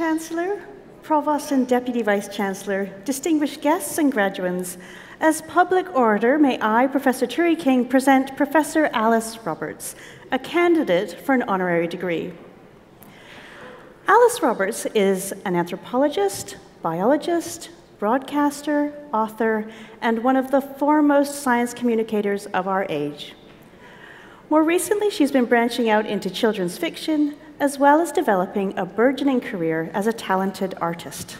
Chancellor, Provost and Deputy Vice Chancellor, distinguished guests and graduates, as public orator, may I, Professor Turi King, present Professor Alice Roberts, a candidate for an honorary degree. Alice Roberts is an anthropologist, biologist, broadcaster, author, and one of the foremost science communicators of our age. More recently, she's been branching out into children's fiction, as well as developing a burgeoning career as a talented artist.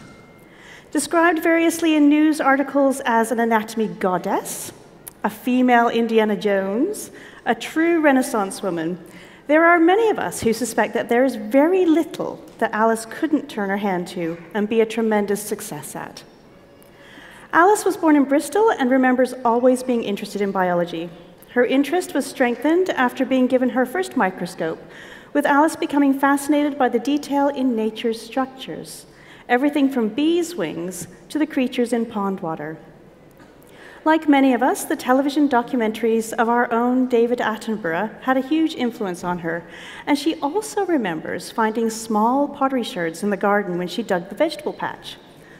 Described variously in news articles as an anatomy goddess, a female Indiana Jones, a true Renaissance woman, there are many of us who suspect that there is very little that Alice couldn't turn her hand to and be a tremendous success at. Alice was born in Bristol and remembers always being interested in biology. Her interest was strengthened after being given her first microscope, with Alice becoming fascinated by the detail in nature's structures, everything from bees' wings to the creatures in pond water. Like many of us, the television documentaries of our own David Attenborough had a huge influence on her, and she also remembers finding small pottery sherds in the garden when she dug the vegetable patch.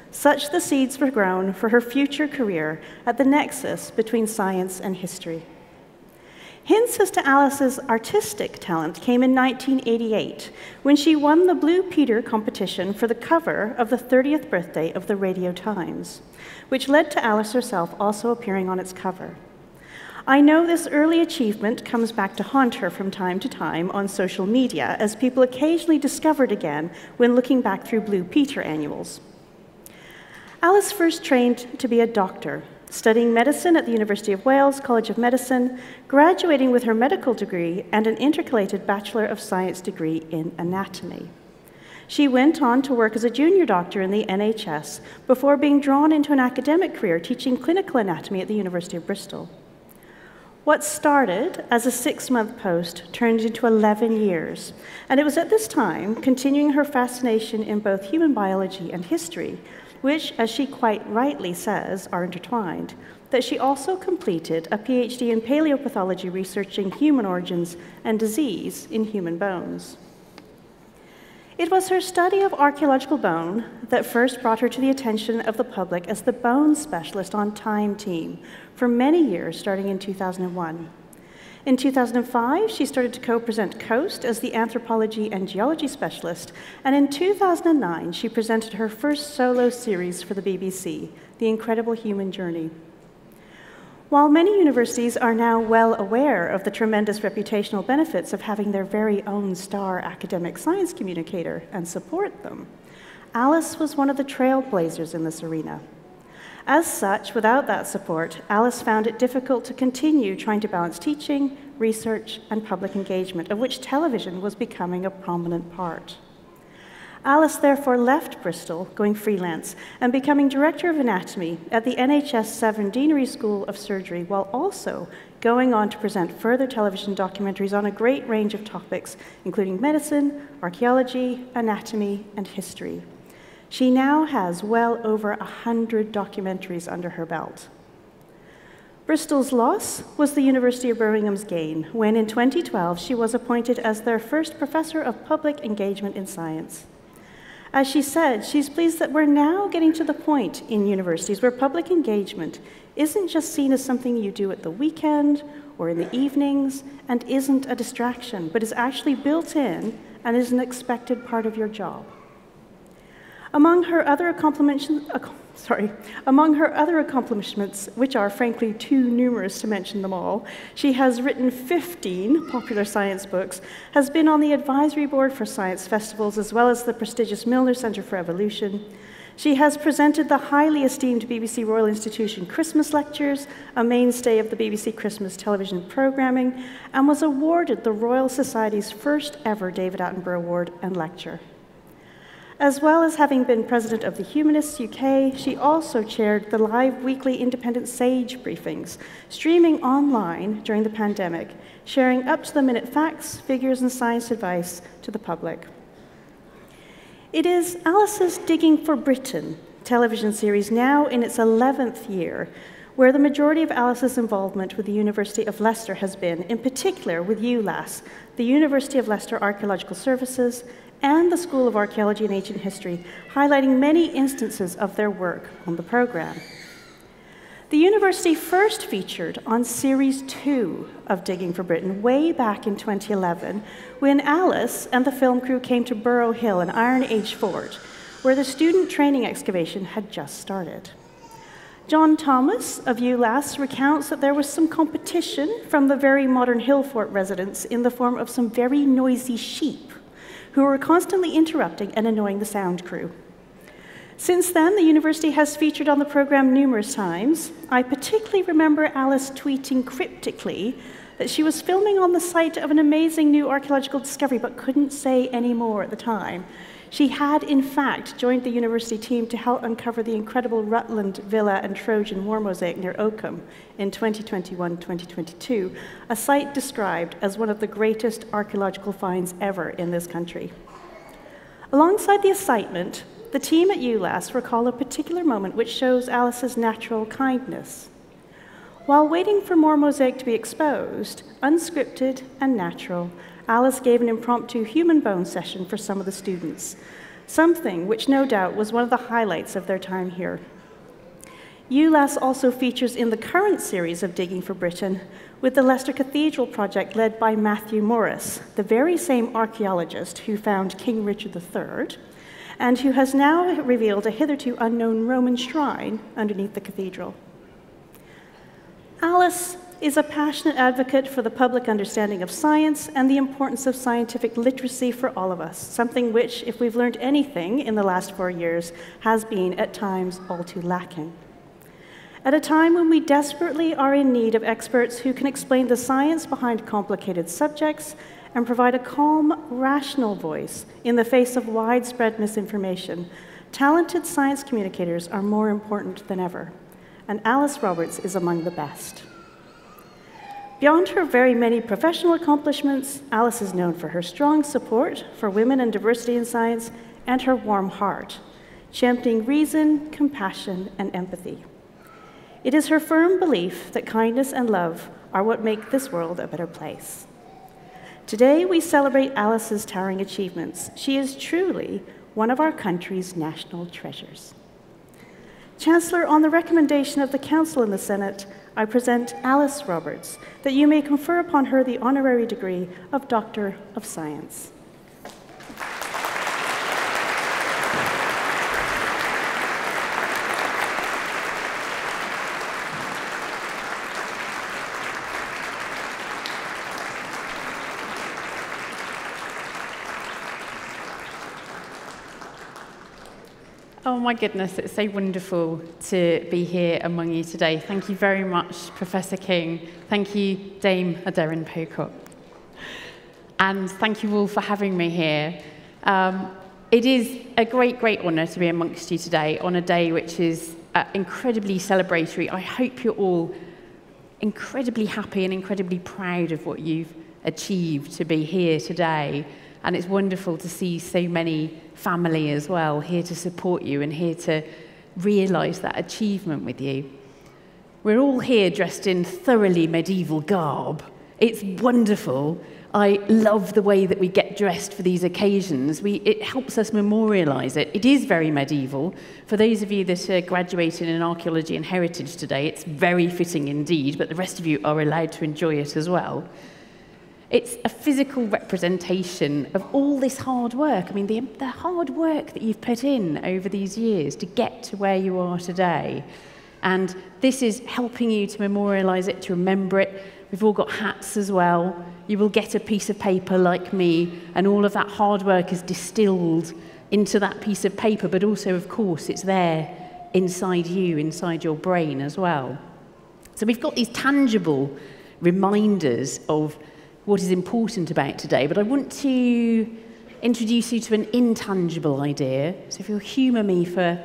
Such the seeds were grown for her future career at the nexus between science and history. Hints as to Alice's artistic talent came in 1988 when she won the Blue Peter competition for the cover of the 30th birthday of the Radio Times, which led to Alice herself also appearing on its cover. I know this early achievement comes back to haunt her from time to time on social media, as people occasionally discovered again when looking back through Blue Peter annuals. Alice first trained to be a doctor studying medicine at the University of Wales College of Medicine, graduating with her medical degree and an intercalated Bachelor of Science degree in anatomy. She went on to work as a junior doctor in the NHS before being drawn into an academic career teaching clinical anatomy at the University of Bristol. What started as a six month post turned into 11 years, and it was at this time, continuing her fascination in both human biology and history, which, as she quite rightly says, are intertwined, that she also completed a PhD in paleopathology researching human origins and disease in human bones. It was her study of archaeological bone that first brought her to the attention of the public as the bone specialist on Time Team for many years, starting in 2001. In 2005, she started to co present Coast as the anthropology and geology specialist, and in 2009, she presented her first solo series for the BBC, The Incredible Human Journey. While many universities are now well aware of the tremendous reputational benefits of having their very own star academic science communicator and support them, Alice was one of the trailblazers in this arena. As such, without that support, Alice found it difficult to continue trying to balance teaching, research, and public engagement, of which television was becoming a prominent part. Alice therefore left Bristol, going freelance, and becoming Director of Anatomy at the NHS Severn Deanery School of Surgery, while also going on to present further television documentaries on a great range of topics, including medicine, archaeology, anatomy, and history. She now has well over a hundred documentaries under her belt. Bristol's loss was the University of Birmingham's gain when in 2012 she was appointed as their first professor of public engagement in science. As she said, she's pleased that we're now getting to the point in universities where public engagement isn't just seen as something you do at the weekend or in the evenings and isn't a distraction, but is actually built in and is an expected part of your job. Among her other accomplishments, sorry, among her other accomplishments, which are frankly too numerous to mention them all, she has written 15 popular science books, has been on the advisory board for science festivals, as well as the prestigious Milner Centre for Evolution. She has presented the highly esteemed BBC Royal Institution Christmas Lectures, a mainstay of the BBC Christmas television programming, and was awarded the Royal Society's first ever David Attenborough Award and Lecture. As well as having been president of the Humanists UK, she also chaired the live weekly independent SAGE briefings, streaming online during the pandemic, sharing up to the minute facts, figures, and science advice to the public. It is Alice's Digging for Britain television series, now in its 11th year, where the majority of Alice's involvement with the University of Leicester has been, in particular with ULAS, the University of Leicester Archaeological Services, and the School of Archaeology and Ancient History, highlighting many instances of their work on the program. The university first featured on Series 2 of Digging for Britain way back in 2011 when Alice and the film crew came to Burrough Hill, an Iron Age fort, where the student training excavation had just started. John Thomas of ULAS recounts that there was some competition from the very modern hill fort residents in the form of some very noisy sheep who were constantly interrupting and annoying the sound crew. Since then, the university has featured on the program numerous times. I particularly remember Alice tweeting cryptically that she was filming on the site of an amazing new archaeological discovery but couldn't say any more at the time. She had, in fact, joined the university team to help uncover the incredible Rutland Villa and Trojan war mosaic near Oakham in 2021 2022, a site described as one of the greatest archaeological finds ever in this country. Alongside the assignment, the team at ULAS recall a particular moment which shows Alice's natural kindness. While waiting for more mosaic to be exposed, unscripted and natural, Alice gave an impromptu human bone session for some of the students, something which no doubt was one of the highlights of their time here. ULAS also features in the current series of Digging for Britain with the Leicester Cathedral project led by Matthew Morris, the very same archaeologist who found King Richard III and who has now revealed a hitherto unknown Roman shrine underneath the cathedral. Alice is a passionate advocate for the public understanding of science and the importance of scientific literacy for all of us, something which, if we've learned anything in the last four years, has been at times all too lacking. At a time when we desperately are in need of experts who can explain the science behind complicated subjects and provide a calm, rational voice in the face of widespread misinformation, talented science communicators are more important than ever, and Alice Roberts is among the best. Beyond her very many professional accomplishments, Alice is known for her strong support for women and diversity in science and her warm heart, championing reason, compassion, and empathy. It is her firm belief that kindness and love are what make this world a better place. Today, we celebrate Alice's towering achievements. She is truly one of our country's national treasures. Chancellor, on the recommendation of the Council and the Senate, I present Alice Roberts, that you may confer upon her the honorary degree of Doctor of Science. Oh my goodness, it's so wonderful to be here among you today. Thank you very much, Professor King. Thank you, Dame Aderin Pocock. And thank you all for having me here. Um, it is a great, great honour to be amongst you today on a day which is uh, incredibly celebratory. I hope you're all incredibly happy and incredibly proud of what you've achieved to be here today. And it's wonderful to see so many family as well here to support you and here to realise that achievement with you. We're all here dressed in thoroughly medieval garb. It's wonderful. I love the way that we get dressed for these occasions. We, it helps us memorialise it. It is very medieval. For those of you that are graduating in archaeology and heritage today, it's very fitting indeed, but the rest of you are allowed to enjoy it as well. It's a physical representation of all this hard work. I mean, the, the hard work that you've put in over these years to get to where you are today. And this is helping you to memorialize it, to remember it. We've all got hats as well. You will get a piece of paper like me, and all of that hard work is distilled into that piece of paper, but also, of course, it's there inside you, inside your brain as well. So we've got these tangible reminders of what is important about today, but I want to introduce you to an intangible idea. So if you'll humour me for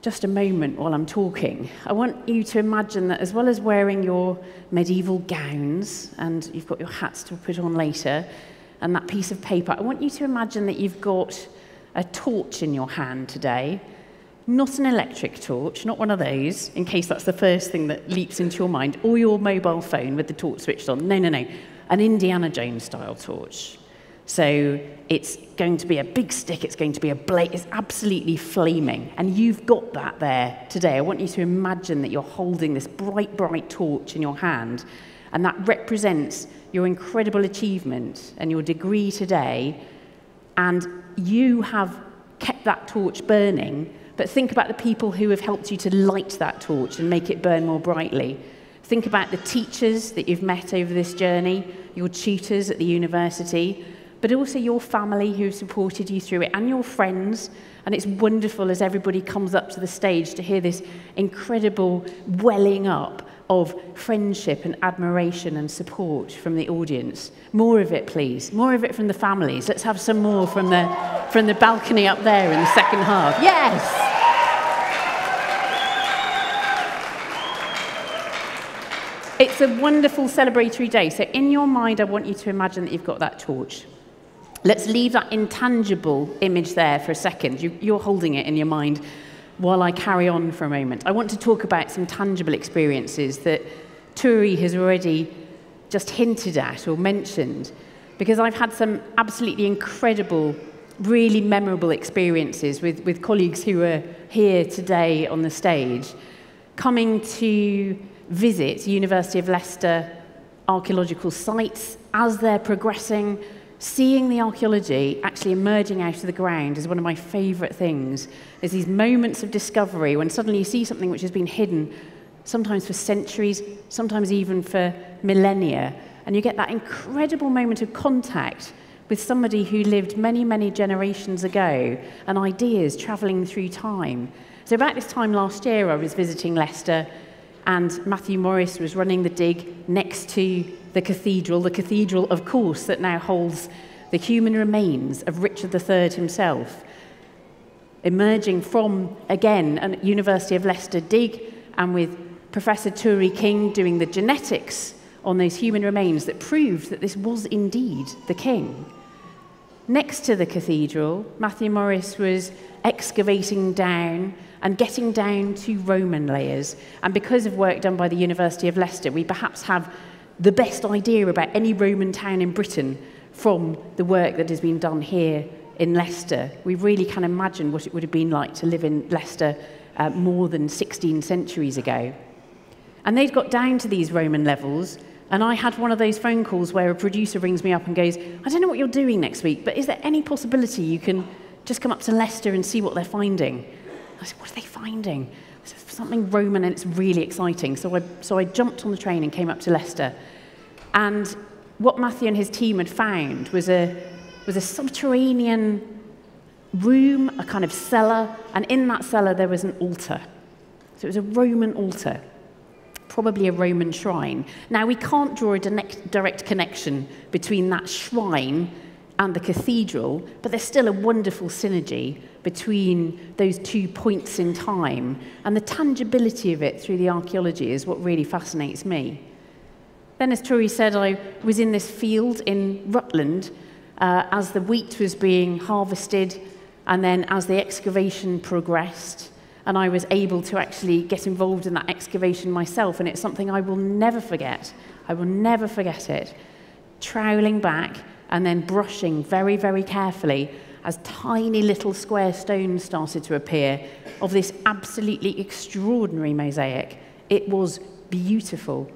just a moment while I'm talking, I want you to imagine that as well as wearing your medieval gowns, and you've got your hats to put on later, and that piece of paper, I want you to imagine that you've got a torch in your hand today. Not an electric torch, not one of those, in case that's the first thing that leaps into your mind, or your mobile phone with the torch switched on. No, no, no an Indiana Jones style torch. So it's going to be a big stick, it's going to be a blade, it's absolutely flaming. And you've got that there today. I want you to imagine that you're holding this bright, bright torch in your hand, and that represents your incredible achievement and your degree today. And you have kept that torch burning, but think about the people who have helped you to light that torch and make it burn more brightly. Think about the teachers that you've met over this journey, your tutors at the university, but also your family who supported you through it and your friends. And it's wonderful as everybody comes up to the stage to hear this incredible welling up of friendship and admiration and support from the audience. More of it, please. More of it from the families. Let's have some more from the, from the balcony up there in the second half. Yes! It's a wonderful celebratory day. So, in your mind, I want you to imagine that you've got that torch. Let's leave that intangible image there for a second. You, are holding it in your mind while I carry on for a moment. I want to talk about some tangible experiences that Turi has already just hinted at or mentioned, because I've had some absolutely incredible, really memorable experiences with, with colleagues who are here today on the stage, coming to visit University of Leicester archaeological sites as they're progressing seeing the archaeology actually emerging out of the ground is one of my favourite things. There's these moments of discovery when suddenly you see something which has been hidden, sometimes for centuries, sometimes even for millennia, and you get that incredible moment of contact with somebody who lived many, many generations ago and ideas travelling through time. So, about this time last year, I was visiting Leicester, and Matthew Morris was running the dig next to the cathedral, the cathedral, of course, that now holds the human remains of Richard III himself, emerging from, again, a University of Leicester dig, and with Professor Turi King doing the genetics on those human remains that proved that this was indeed the king. Next to the cathedral, Matthew Morris was excavating down and getting down to Roman layers. And because of work done by the University of Leicester, we perhaps have the best idea about any Roman town in Britain from the work that has been done here in Leicester. We really can imagine what it would have been like to live in Leicester uh, more than 16 centuries ago. And they'd got down to these Roman levels, and I had one of those phone calls where a producer rings me up and goes, I don't know what you're doing next week, but is there any possibility you can just come up to Leicester and see what they're finding? I said, What are they finding? something Roman and it's really exciting. So I, so I jumped on the train and came up to Leicester. And what Matthew and his team had found was a, was a subterranean room, a kind of cellar, and in that cellar there was an altar. So it was a Roman altar, probably a Roman shrine. Now, we can't draw a direct connection between that shrine and the cathedral, but there's still a wonderful synergy between those two points in time. And the tangibility of it through the archaeology is what really fascinates me. Then, as Turi said, I was in this field in Rutland uh, as the wheat was being harvested, and then as the excavation progressed. And I was able to actually get involved in that excavation myself, and it's something I will never forget. I will never forget it. Troweling back and then brushing very, very carefully as tiny little square stones started to appear of this absolutely extraordinary mosaic. It was beautiful.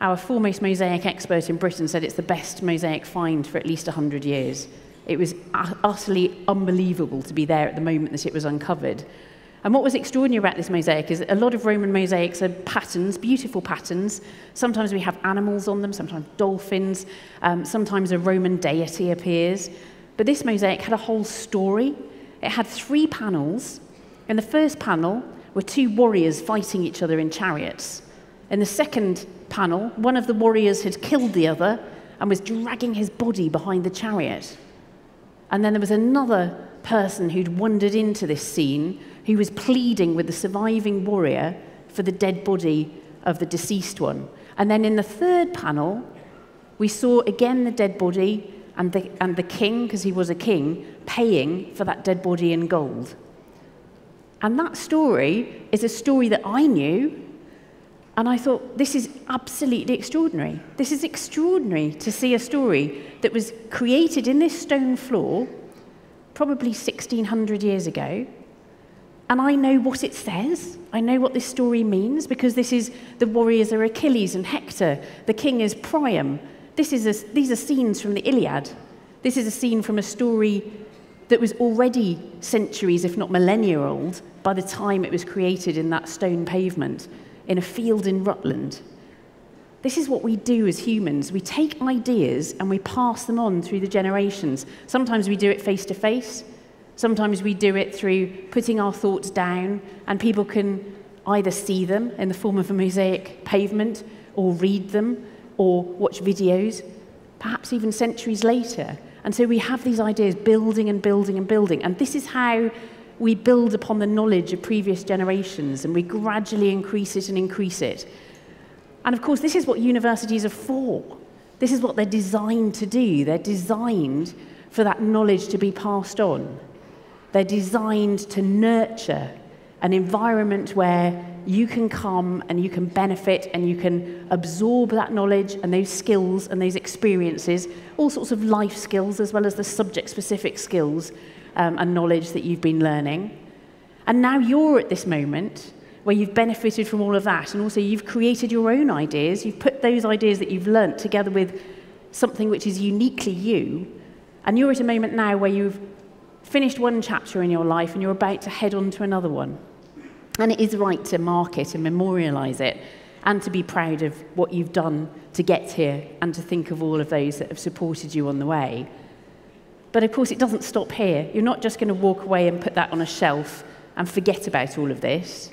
Our foremost mosaic expert in Britain said it's the best mosaic find for at least 100 years. It was utterly unbelievable to be there at the moment that it was uncovered. And what was extraordinary about this mosaic is a lot of Roman mosaics are patterns, beautiful patterns. Sometimes we have animals on them, sometimes dolphins, um, sometimes a Roman deity appears. But this mosaic had a whole story. It had three panels. In the first panel were two warriors fighting each other in chariots. In the second panel, one of the warriors had killed the other and was dragging his body behind the chariot. And then there was another person who'd wandered into this scene who was pleading with the surviving warrior for the dead body of the deceased one. And then in the third panel, we saw again the dead body and the, and the king, because he was a king, paying for that dead body in gold. And that story is a story that I knew And I thought, this is absolutely extraordinary. This is extraordinary to see a story that was created in this stone floor, probably 1600 years ago. And I know what it says. I know what this story means because this is the warriors are Achilles and Hector. The king is Priam. This is a, these are scenes from the Iliad. This is a scene from a story that was already centuries, if not millennia old, by the time it was created in that stone pavement in a field in Rutland. This is what we do as humans. We take ideas and we pass them on through the generations. Sometimes we do it face to face. Sometimes we do it through putting our thoughts down, and people can either see them in the form of a mosaic pavement, or read them, or watch videos, perhaps even centuries later. And so we have these ideas building and building and building. And this is how we build upon the knowledge of previous generations and we gradually increase it and increase it. And of course, this is what universities are for. This is what they're designed to do. They're designed for that knowledge to be passed on. They're designed to nurture an environment where you can come and you can benefit and you can absorb that knowledge and those skills and those experiences, all sorts of life skills as well as the subject specific skills um, and knowledge that you've been learning. And now you're at this moment where you've benefited from all of that, and also you've created your own ideas. You've put those ideas that you've learnt together with something which is uniquely you. And you're at a moment now where you've finished one chapter in your life and you're about to head on to another one. And it is right to mark it and memorialize it and to be proud of what you've done to get here and to think of all of those that have supported you on the way. But of course, it doesn't stop here. You're not just going to walk away and put that on a shelf and forget about all of this,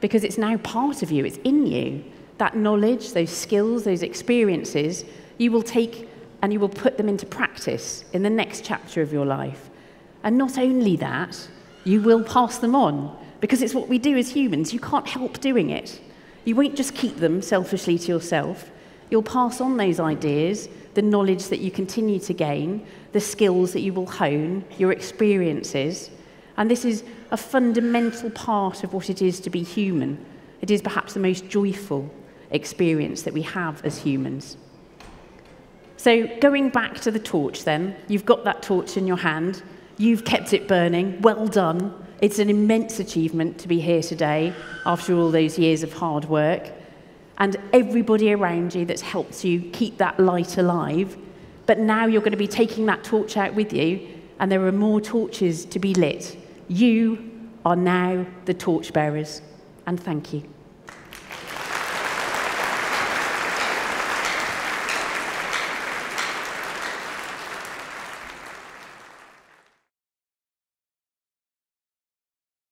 because it's now part of you, it's in you. That knowledge, those skills, those experiences, you will take and you will put them into practice in the next chapter of your life. And not only that, you will pass them on, because it's what we do as humans. You can't help doing it. You won't just keep them selfishly to yourself. You'll pass on those ideas, the knowledge that you continue to gain, the skills that you will hone, your experiences. And this is a fundamental part of what it is to be human. It is perhaps the most joyful experience that we have as humans. So, going back to the torch, then, you've got that torch in your hand, you've kept it burning, well done. It's an immense achievement to be here today after all those years of hard work. And everybody around you that's helped you keep that light alive but now you're going to be taking that torch out with you, and there are more torches to be lit. You are now the torchbearers. And thank you.